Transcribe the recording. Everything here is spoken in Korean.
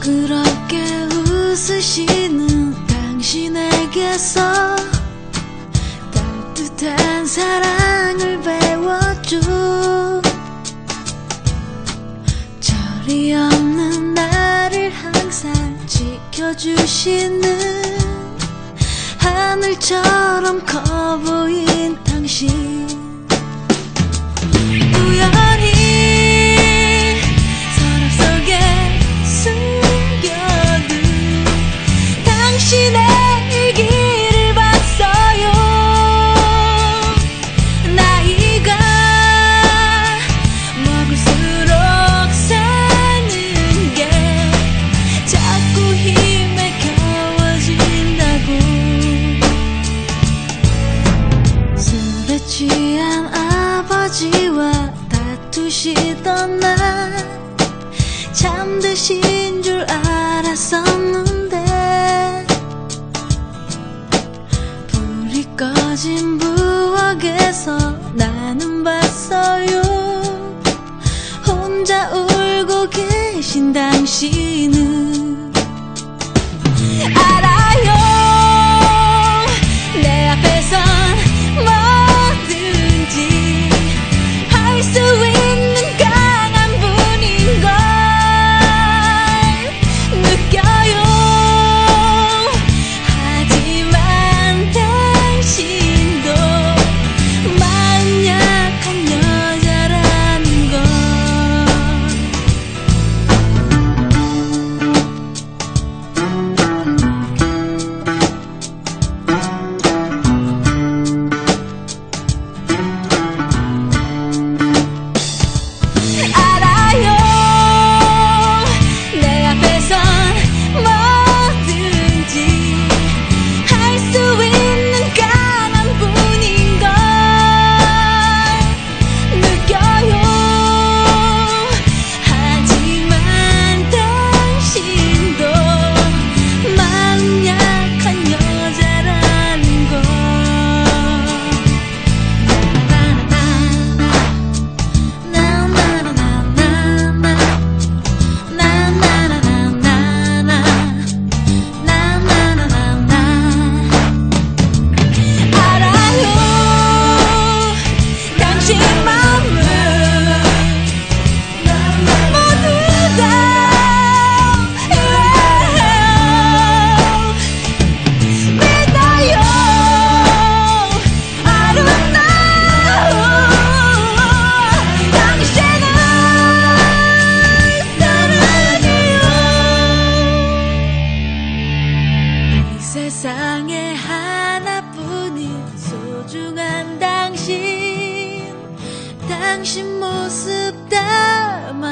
그렇게 웃으시는 당신에게서 따뜻한 사랑을 배웠죠 절이 없는 나를 항상 지켜주시는 하늘처럼 커보 날 잠드신 줄 알았었는데 불이 꺼진 부엌에서 나는 봤어요. 혼자 울고 계신 당신은 소중한 당신. 당신 모습 담아갈래